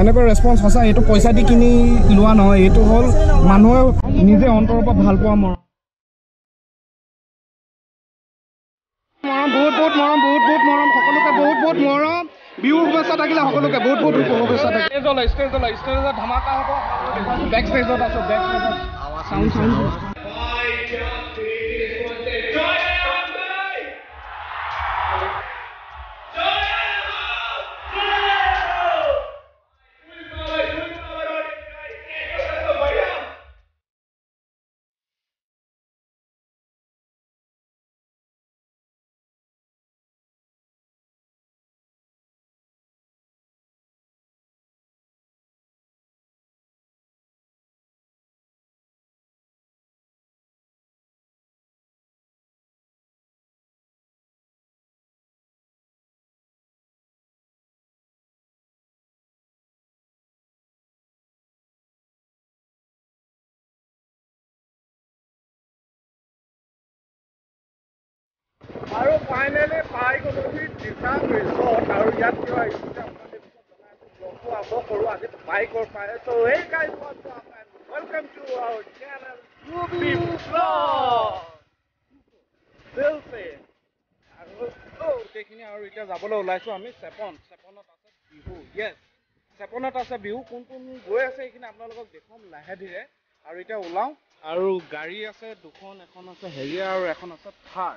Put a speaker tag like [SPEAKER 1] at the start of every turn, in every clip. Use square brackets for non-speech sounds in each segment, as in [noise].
[SPEAKER 1] এনেকুৱা ৰেচপঞ্চ সঁচা এইটো পইচা দি কিনি লোৱা নহয় এইটো হ'ল মানুহে নিজে অন্তৰৰ পৰা ভাল পোৱা মৰম। মৰম বহুত বহুত মৰম বহুত বহুত মৰম সকলোকে বহুত বহুত মৰম। বিহু শুভেচ্ছা থাকিলে সকলোকে বহুত বহুত শুভেচ্ছা থাকিলে। ষ্টেজলৈ ষ্টেজলৈ ষ্টেজত ধামাকা হ'ব। বেক ষ্টেজত আছোঁ বেক ষ্টেজত চাউণ্ড চাউণ্ড আৰু ফাইনেলি পাই গ'লোহি দিচাং ৰিজৰ্ট আৰু ইয়াত কিয় এতিয়া যাবলৈ ওলাইছোঁ আমি চেপন। চেপনত আছে বিহু য়েছ চেপনত আছে বিহু কোন কোন গৈ আছে সেইখিনি আপোনালোকক দেখুৱাম লাহে ধীৰে। আৰু এতিয়া ওলাওঁ। আৰু গাড়ী আছে দুখন এখন আছে হেৰিয়া আৰু এখন আছে থাৰ।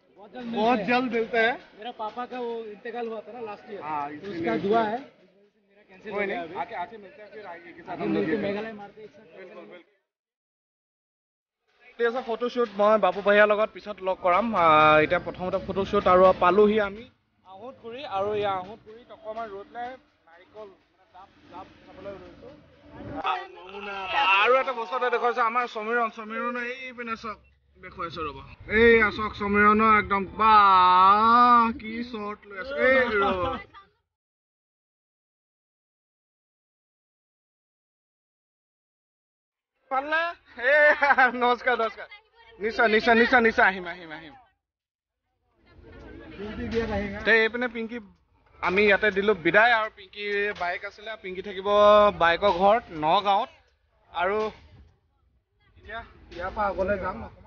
[SPEAKER 1] बहुत जल्द मिलते हैं
[SPEAKER 2] मेरा पापा का वो इंतकाल हुआ था ना लास्ट ईयर
[SPEAKER 1] हाँ
[SPEAKER 2] तो
[SPEAKER 1] इसीलिए-
[SPEAKER 2] उसका दुआ है मेरा कैंसिल हो
[SPEAKER 1] कोई
[SPEAKER 2] गया
[SPEAKER 1] नहीं
[SPEAKER 2] अभी
[SPEAKER 1] आके आके मिलते हैं फिर आगे के साथ
[SPEAKER 2] आगे
[SPEAKER 1] हम लोग
[SPEAKER 2] मिलके
[SPEAKER 1] ये
[SPEAKER 2] मेघालय मारते एक साथ
[SPEAKER 1] बिल्कुल बिल्कुल ঠিক আছে ফটোশ্বুট মই বাবু ভাইয়াৰ লগত পিছত লগ কৰাম আহ, এতিয়া প্ৰথমতে ফটোশ্বুট আৰু পালোহি আমি আহোঁতগুৰি আৰু এই আহোঁতগুৰিত অকণমান ৰৈ পেলাই নাৰিকল মানে জাপ জাপ চাবলৈ ৰৈছোঁ আৰু এটা বস্তু এটা দেখুৱাইছে আমাৰ সমীৰণ সমীৰণৰ এই পিনে চাওক একদম বা নিশ্চয় নিশ্চয় আহিম আহিম আহিম। পিংকি আমি ইয়াতে দিলোঁ বিদায় আৰু পিংকিৰ বাইক আছিলে পিংকি থাকিব বাইকৰ ঘৰত নগাঁৱত। আৰু এতিয়া ইয়াৰ পৰা আগলৈ যাম।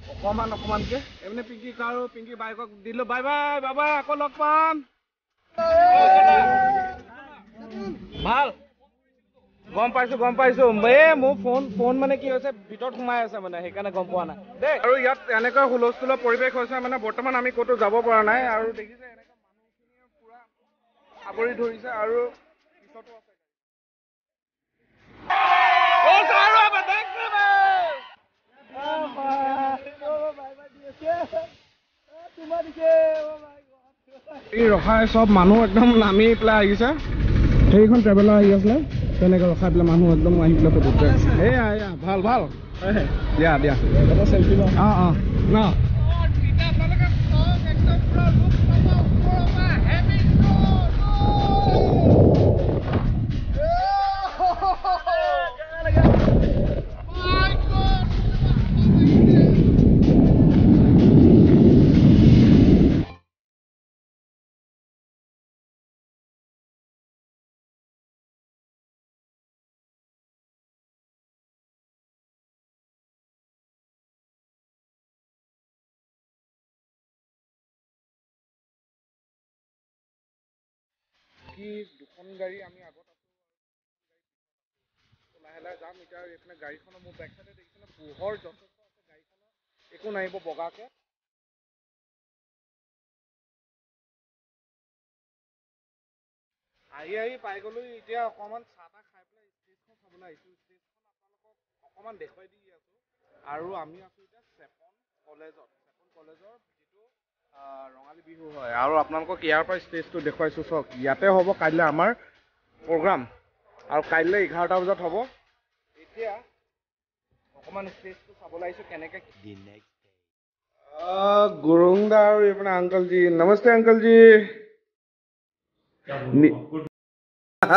[SPEAKER 1] অকণমান অকণমান অকণমানকে এইপিনে পিংকিক আৰু পিংকি বাইকক দিলোঁ বাই বাই বাই আকৌ লগ পাম। ভাল। গম পাইছো গম পাইছো। এ মোৰ ফোন ফোন মানে কি হৈছে ভিতৰত সোমাই আছে মানে সেইকাৰণে গম পোৱা নাই। দেই। আৰু ইয়াত এনেকুৱা হুলস্থুলৰ পৰিৱেশ হৈছে মানে বৰ্তমান আমি ক'তো যাব পৰা নাই। আৰু দেখিছে এনেকুৱা মানুহখিনিয়ে পুৰা আৱৰি ধৰিছে আৰু পিছতো আছে গৈছে আৰু এবাৰ, next level! এই ৰখাই চব মানুহ একদম নামি পেলাই আহিছে। সেইখন ট্ৰেভেলাৰ আহি আছিলে তেনেকে ৰখাই পেলাই মানুহ একদম আহি পেলাই ফটো উঠে এয়া এয়া ভাল ভাল। দিয়া দিয়া। অঁ অঁ ন। কি দুখন গাড়ী আমি আগত আছো লাহে লাহে যাম। এতিয়া এইপিনে গাড়ীখনৰ মোৰ বেক চাইডে দেখিছেনে পোহৰ যথেষ্ট আছে। গাড়ীখনৰ একো নাহিব বগাকে। আহি আহি পাই গ'লো। এতিয়া অকণমান চাহ তাহ খাই পেলাই ষ্টেজখন চাবলৈ আহিছোঁ। ষ্টেজখন আপোনালোকক অকণমান দেখুৱাই দি আছোঁ। আৰু আমি আছোঁ এতিয়া চেপন কলেজত। চেপন কলেজৰ ৰঙালী বিহু হয়। আৰু আপোনালোকক ইয়াৰ পৰা ষ্টেজটো দেখুৱাইছোঁ চাওক ইয়াতে হ'ব কাইলৈ আমাৰ প্ৰগ্ৰাম আৰু কাইলৈ এঘাৰটা বজাত হ'ব। এতিয়া অকণমান ষ্টেজটো চাবলৈ আহিছোঁ কেনেকৈ গুৰুং দা আৰু এইপিনে আংকলজী নমস্তে আংকলজী [laughs]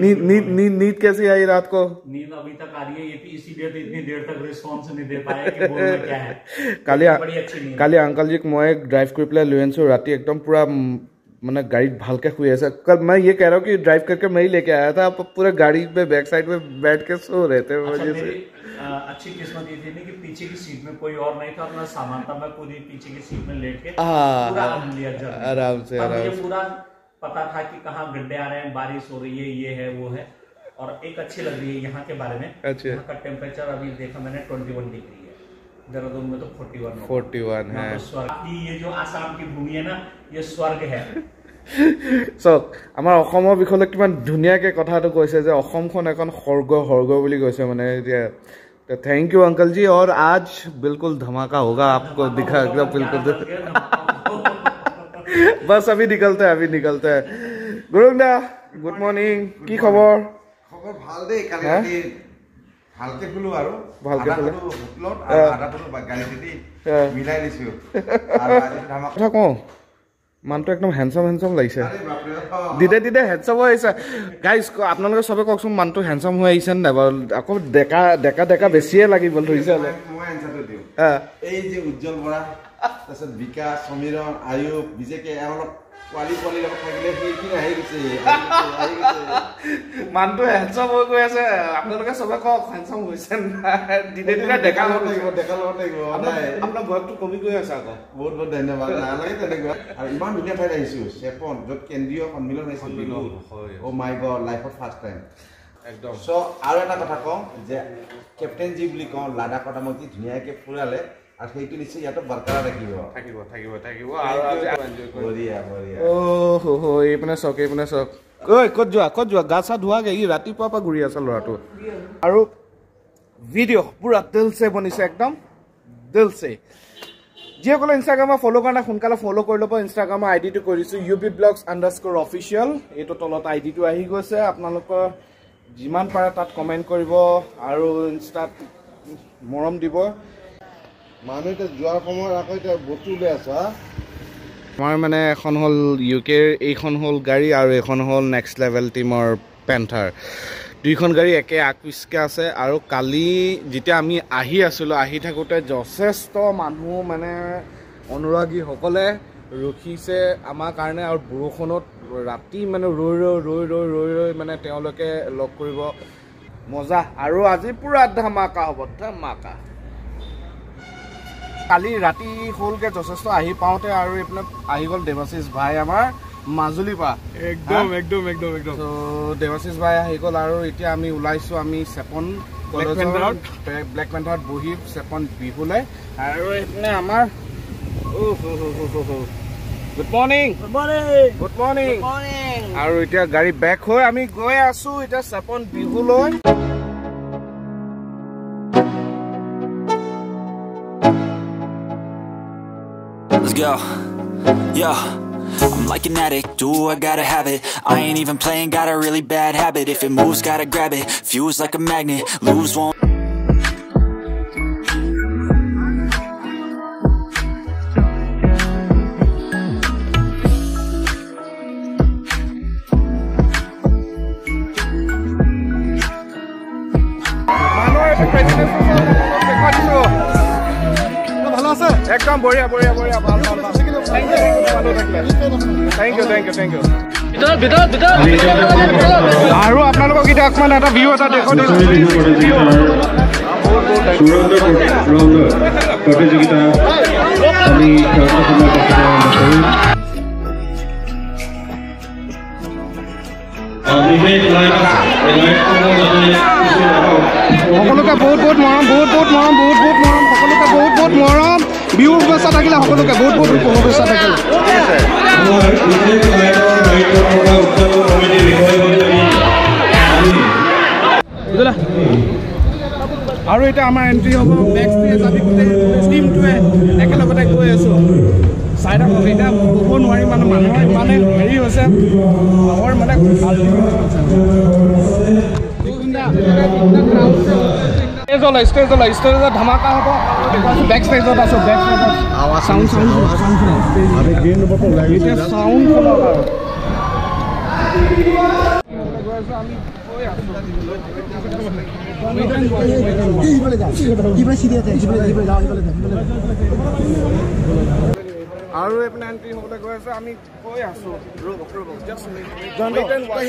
[SPEAKER 1] नींद नींद नींद नींद कैसी आई रात को
[SPEAKER 3] नींद अभी तक आ रही है ये भी इसीलिए तो इतनी देर तक रिस्पॉन्स नहीं दे पाया कि बोलना क्या है
[SPEAKER 1] কালি
[SPEAKER 3] बड़ी अच्छी नींद
[SPEAKER 1] কালি আংকলজীক মই ড্ৰাইভ কৰি পেলাই লৈ আনিছোঁ ৰাতি একদম পুৰা উম, মানে গাড়ীত ভালকে শুই আছে कल मैं ये कह रहा हूँ कि ड्राइव करके मैं ही लेके आया था आप पूरे गाड़ी पे बैक साइड में बैठ के सो रहे थे
[SPEAKER 3] अच्छा
[SPEAKER 1] वजह से
[SPEAKER 3] मेरी अ, अच्छी किस्मत ये थी ना कि पीछे की सीट में कोई और नहीं था अपना सामान था मैं पूरी पीछे की सीट में लेट के
[SPEAKER 1] हाँ,
[SPEAKER 3] पूरा आनंद लिया journey।
[SPEAKER 1] आराम से,
[SPEAKER 3] तब
[SPEAKER 1] आराम
[SPEAKER 3] मुझे
[SPEAKER 1] से।
[SPEAKER 3] पूरा पता था कि कहाँ गड्ढे आ रहे हैं बारिश हो रही है ये है वो है और एक अच्छी लग रही है यहाँ के बारे में
[SPEAKER 1] अच्छा।
[SPEAKER 3] यहाँ का टेम्परेचर अभी देखा मैंने ट्वेंटी वन डिग्री है देहरादून में तो फोर्टी वन
[SPEAKER 1] 41 है।
[SPEAKER 3] स्वर्ग की ये जो आसाम की भूमि है ना ये स्वर्ग है [laughs]
[SPEAKER 1] চাওক আমাৰ অসমৰ বিষয়লৈ কিমান ধুনীয়াকৈ কথাটো কৈছে যে অসমখন এখন স্বৰ্গ স্বৰ্গ বুলি কৈছে মানে এতিয়া थैंक यू अंकल जी और आज बिल्कुल धमाका होगा आपको दिखा एकदम बिल्कुल बस अभी निकलते हैं अभी निकलते हैं गुरुंग दা গুড মৰ্ণিং কি খবৰ
[SPEAKER 4] খবৰ ভাল দেই কালি
[SPEAKER 1] হা?
[SPEAKER 4] ৰাতি ভালকে শুলো আৰু
[SPEAKER 1] ভালকে
[SPEAKER 4] আধা
[SPEAKER 1] শুলে?
[SPEAKER 4] শুলো হোটেলত
[SPEAKER 1] অ।
[SPEAKER 4] আৰু আধা শুলো বা- গাড়ীতে দি
[SPEAKER 1] অ।
[SPEAKER 4] মিলাই দিছো আৰু আজি ধামাকা
[SPEAKER 1] কথা কওঁ মানুহটো একদম হেণ্ডচাম হেণ্ডচাম লাগিছে
[SPEAKER 4] আৰে বাপৰে বাপ।
[SPEAKER 1] দিনে দিনে হেণ্ডচাম হৈ আহিছে গাইজ আপোনালোকে চবে কওকচোন মানুহটো হেণ্ডচাম হৈ আহিছে নে নাই বাৰু আকৌ ডেকা ডেকা ডেকা বেছিয়ে লাগিব ধৰিছে অলপ
[SPEAKER 4] মই- মই এনচাৰটো দিওঁ
[SPEAKER 1] হা।
[SPEAKER 4] এই যে উজ্জ্বল বৰা তাৰপিছত বিকাশ সমীৰণ আয়ুব বিজেকে অলপ পোৱালি পোৱালিৰ লগত থাকিলে সেইখিনি আহি গৈছে। [laughs]
[SPEAKER 1] মানুহটো হেণ্ডচাম হৈ গৈ আছে। আপোনালোকে চবে কওক হেণ্ডচাম হৈছে দিনে দিনে ডেকা হৈ
[SPEAKER 4] লাগিব ডেকা লগত লাগিব সদায়
[SPEAKER 1] আপোনাৰ বয়সটো কমি গৈ আছে আকৌ।
[SPEAKER 4] বহুত বহুত ধন্যবাদ। নালাগে তেনেকুৱা। আৰু ইমান ধুনীয়া ঠাইত আহিছো চেপন য'ত কেন্দ্ৰীয় সন্মিলন হৈছে। অ' মাই গড লাইফত ফাৰ্ষ্ট টাইম
[SPEAKER 1] একদম।
[SPEAKER 4] চ' আৰু এটা কথা কওঁ যে কেপ্টেইন জি বুলি কওঁ লাডাখত আমাক যি ধুনীয়াকৈ ফুৰালে আৰু সেইটো নিশ্চয় ইয়াতো বৰকৰাৰ ৰাখিব
[SPEAKER 1] থাকিব থাকিব থাকিব আৰু
[SPEAKER 4] বঢ়িয়া বঢ়িয়া
[SPEAKER 1] অ' হো হো এইপিনে চাওক এইপিনে চাওক ঐ ক'ত যোৱা ক'ত যোৱা গা চা ধোৱাগে ই ৰাতিপুৱাৰ পৰা ঘূৰি আছে ল'ৰাটো আৰু ভিডিঅ' পুৰা দিলছে বনিছে একদম দিলছে যিসকলে ইনষ্টাগ্ৰামৰ ফ'ল' কৰা নাই সোনকালে ফ'ল' কৰি ল'ব ইনষ্টাগ্ৰামৰ আই ডিটো কৰিছোঁ U P blogs underscore official এইটো তলত আই ডিটো আহি গৈছে আপোনালোকৰ যিমান পাৰে তাত কমেণ্ট কৰিব আৰু ইনষ্টাত মৰম দিব।
[SPEAKER 4] মানুহ এতিয়া যোৱাৰ সময়ত আকৌ এতিয়া আছো।
[SPEAKER 1] আমাৰ মানে এখন হ'ল ইউ কেৰ এইখন হ'ল গাড়ী আৰু এইখন হ'ল নেক্সট লেভেল টীমৰ পেন্থাৰ দুইখন গাড়ী একে পিছকে আছে আৰু কালি যেতিয়া আমি আহি আছিলোঁ আহি থাকোঁতে যথেষ্ট মানুহ মানে অনুৰাগীসকলে ৰখিছে আমাৰ কাৰণে আৰু বৰষুণত ৰাতি মানে ৰৈ ৰৈ ৰৈ ৰৈ ৰৈ ৰৈ মানে তেওঁলোকে লগ কৰিব। মজা। আৰু আজি পূৰা ধামাকা হ'ব ধামাকা। কালি ৰাতি হ'লগে যথেষ্ট আহি পাওঁতে আৰু এইপিনে আহি গ'ল দেৱাশিষ ভাই আমাৰ মাজুলীৰ পৰা।
[SPEAKER 2] একদম? একদম একদম একদম।
[SPEAKER 1] ত' দেৱাশিষ ভাই আহি গ'ল আৰু এতিয়া আমি ওলাইছোঁ আমি চেপন। ব্লেক পেন্থাৰত বহি চেপন বিহুলৈ। আৰু এইপিনে আমাৰ গুড মৰ্ণিং গুড মৰ্ণিং আৰু এতিয়া গাড়ী বেক হৈ আমি গৈ আছোঁ এতিয়া চেপন বিহুলৈ।
[SPEAKER 5] Let's go. Yo. I'm like an addict, do I gotta have it I ain't even playing, got a really bad habit If it moves, gotta grab it, fuse like a magnet Lose won't
[SPEAKER 1] মানুহৰ এইটো president ৰ লগত দেখুৱাই দিছোঁ।
[SPEAKER 2] ভালো আছে
[SPEAKER 1] একদম বঢ়িয়া বঢ়িয়া বঢ়িয়া ভাল ভাল ভাল thank U thank you thank you thank you আৰু আপোনালোকক এতিয়া অকণমান এটা ভিউ এটা দেখুৱাই
[SPEAKER 6] প্ৰতিযোগিতা আমি
[SPEAKER 1] সকলোকে বহুত বহুত মৰম বহুত বহুত মৰম বহুত বহুত মৰম সকলোকে বহুত বহুত মৰম বিহু শুভেচ্ছা থাকিলে সকলোকে বহুত বহুত শুভেচ্ছা থাকিলে।
[SPEAKER 6] থকা
[SPEAKER 1] আৰু এতিয়া আমাৰ এণ্ট্ৰি হ'ব ষ্টেজ আমি গোটেই টিমটোৱে একেলগতে গৈ আছোঁ। চাই থাকক এতিয়া ক'ব নোৱাৰি মানে মানুহৰ ইমানে হেৰি হৈছে। মানে ষ্টেজলৈ ষ্টেজলৈ ষ্টেজত ধমাকা হ'ব বেক ষ্টেজত আছোঁ বেক ষ্টেজত চাউণ্ড চাউণ্ড এতিয়া চাউণ্ড শুনক আৰু এইপিনে এণ্ট্ৰি হ'বলৈ গৈ আছে আমি গৈ আছোঁ ৰ'ব ৰ'ব just wait and watch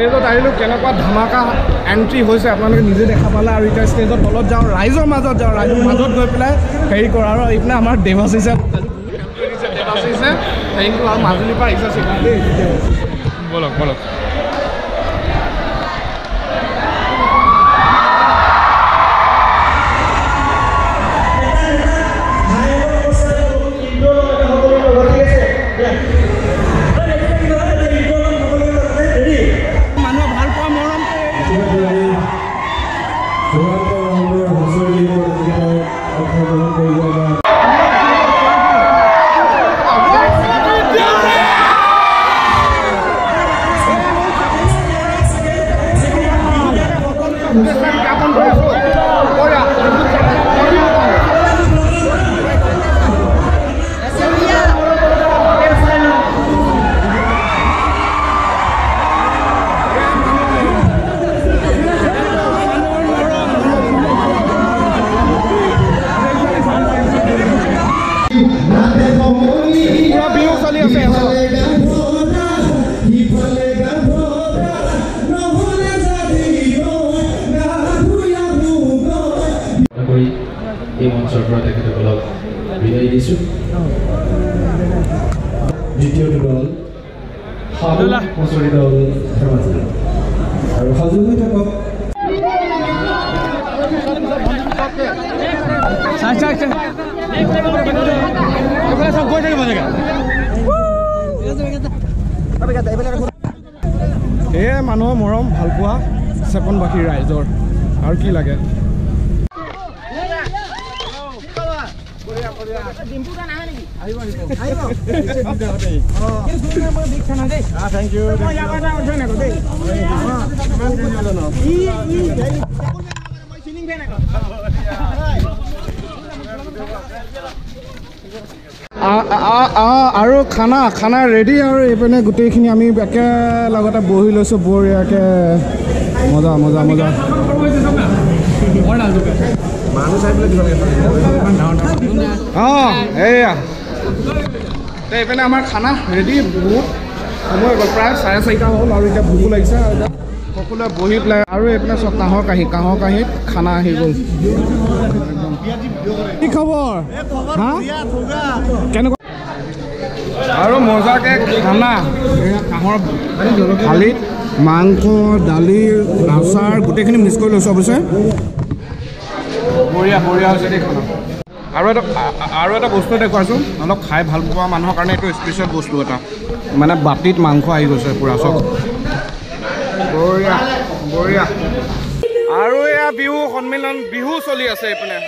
[SPEAKER 1] ষ্টেজত আহিলোঁ কেনেকুৱা ধামাকা এণ্ট্ৰি হৈছে আপোনালোকে নিজে দেখা পালে আৰু এতিয়া ষ্টেজত তলত যাওঁ ৰাইজৰ মাজত যাওঁ ৰাইজৰ মাজত গৈ পেলাই হেৰি কৰোঁ আৰু এইপিনে আমাৰ দেৱাশিছে দেৱাশিছে থেংক ইউ আৰু মাজুলীৰ পৰা আহিছে বলক বলক। এয়ে মানুহৰ মৰম ভালপোৱা চেপনবাসী ৰাইজৰ। আৰু কি লাগে? থেংক ইউ আৰু খানা খানা ৰেডি আৰু এইপিনে গোটেইখিনি আমি একেলগতে বহি লৈছোঁ বঢ়িয়াকৈ। মজা মজা মজা। অঁ এয়া এইপিনে আমাৰ খানা ৰেডি বহুত সময় গ'ল। প্ৰায় চাৰে চাৰিটা হ'ল আৰু এতিয়া ভোকো লাগিছে। সকলোৱে বহি পেলাই আৰু এইপিনে চব কাঁহৰ কাঁহী কাঁহৰ কাঁহীত খানা আহি গ'ল। কি খবৰ? আৰু মজাকে খানা? কাঁহৰ থালিত মাংস দালি আচাৰ গোটেইখিনি মিক্স কৰি লৈছোঁ অৱশ্যে। বঢ়িয়া বঢ়িয়া হৈছে দেই খানা। আৰু এটা আৰু এটা বস্তু দেখুৱাইছোঁ অলপ খাই ভাল পোৱা মানুহৰ কাৰণে এইটো স্পেচিয়েল বস্তু এটা। মানে বাতিত মাংস আহি গৈছে পূৰা চব। বঢ়িয়া বঢ়িয়া। আৰু এয়া বিহু সন্মিলন বিহু চলি আছে এইপিনে।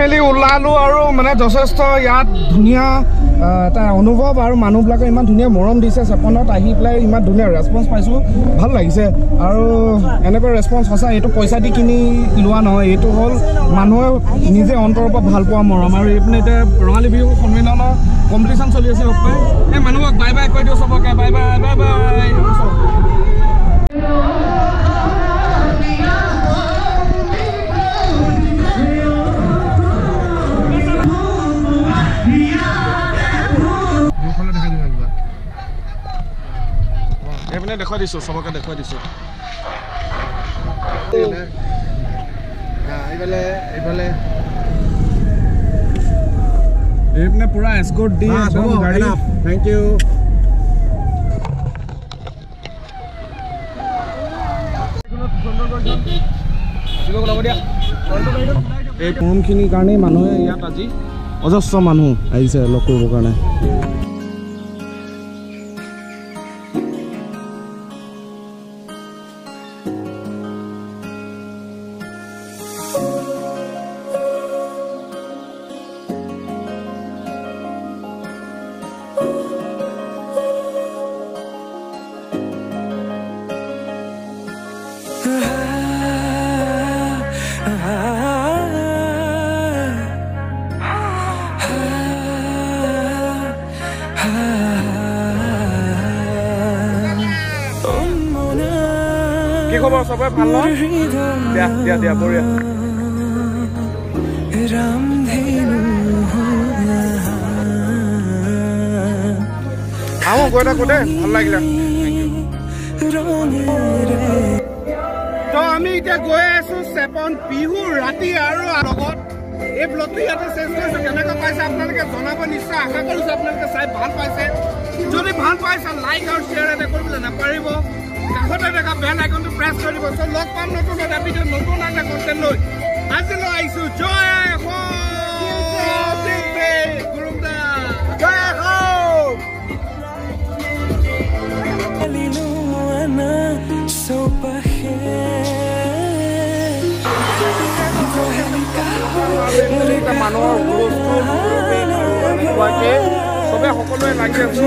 [SPEAKER 1] মেলি ওলালোঁ আৰু মানে যথেষ্ট ইয়াত ধুনীয়া এটা অনুভৱ আৰু মানুহবিলাকে ইমান ধুনীয়া মৰম দিছে চেপনত। আহি পেলাই ইমান ধুনীয়া ৰেচপঞ্চ পাইছোঁ। ভাল লাগিছে। আৰু এনেকুৱা ৰেচপঞ্চ সঁচা এইটো পইচা দি কিনি লোৱা নহয়। এইটো হ'ল মানুহে নিজে অন্তৰৰ পৰা ভাল পোৱা মৰম। আৰু এইপিনে এতিয়া ৰঙালী বিহু সন্মিলনৰ কম্পিটিশ্যন চলি আছে এই মানুহক বাই বাই কৈ দিওঁ চবকে। বাই বাই বাই বাই এইপিনে দেখুৱাই দিছোঁ চবকে দেখুৱাই দিছোঁ এইফালে এইফালে এইপিনে পুৰা এস্কৰ্ট দি একদম গাড়ী
[SPEAKER 4] থেংক ইউ
[SPEAKER 1] এই ফৰ্মখিনিৰ কাৰণেই মানুহে ইয়াত আজি অজস্ৰ মানুহ আহিছে লগ কৰিবৰ কাৰণে। কি খবৰ? চবৰে ভাল ন? দিয়া দিয়া দিয়া বঢ়িয়া। আহোঁ গৈ থাকোঁ দেই ভাল লাগিলে। আমি এতিয়া গৈ আছো চেপন বিহু ৰাতি আৰু লগত। এই ব্লগটো ইয়াতে চেঞ্জ কৰিছো কেনেকৈ পাইছে আপোনালোকে জনাব নিশ্চয়। আশা কৰিছো আপোনালোকে চাই ভাল পাইছে। যদি ভাল পাইছে লাইক আৰু শ্বেয়াৰ এটা কৰিবলৈ নাপাৰিব কাষতে দেখা বেল আইকনটো প্ৰেছ কৰি দিব। চ' লগ পাম নতুন এটা ভিডিঅ' নতুন এটা কণ্টেণ্ট লৈ। আজিলৈ আহিছোঁ। জয় আই অসম গুৰুমদা জয় মানুহৰ চবে সকলোৱে লাগি আছো।